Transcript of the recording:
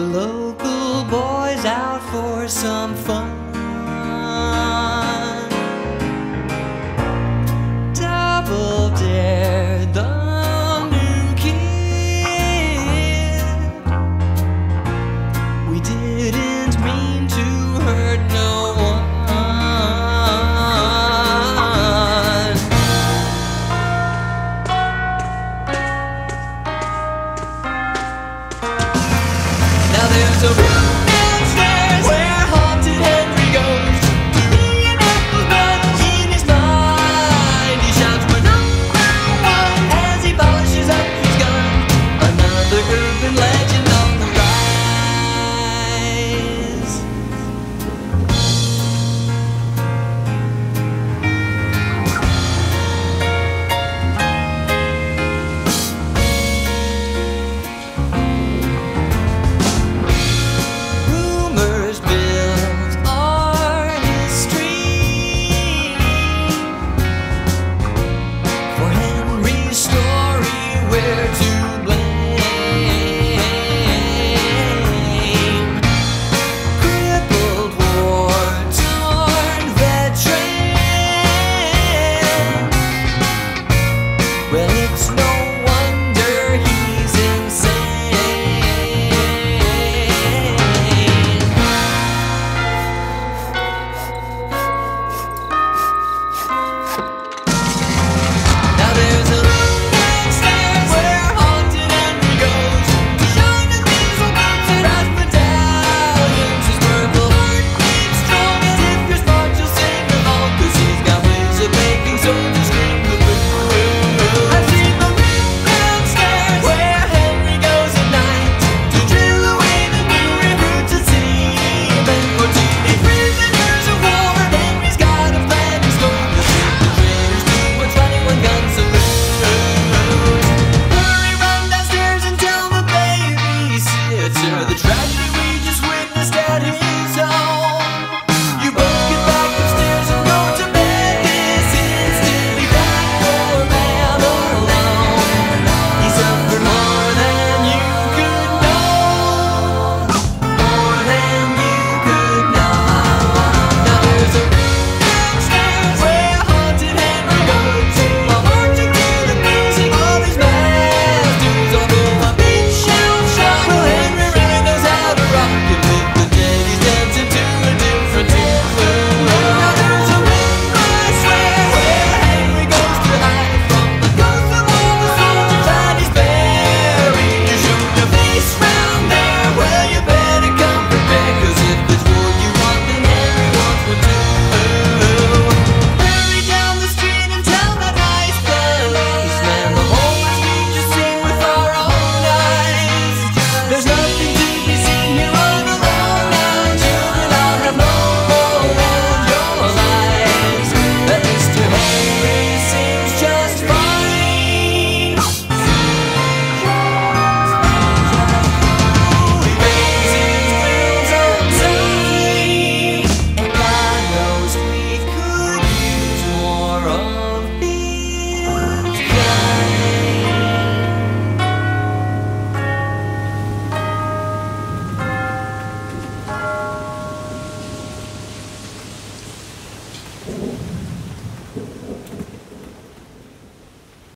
the local boys out for some fun. attitude. Remember the dragon.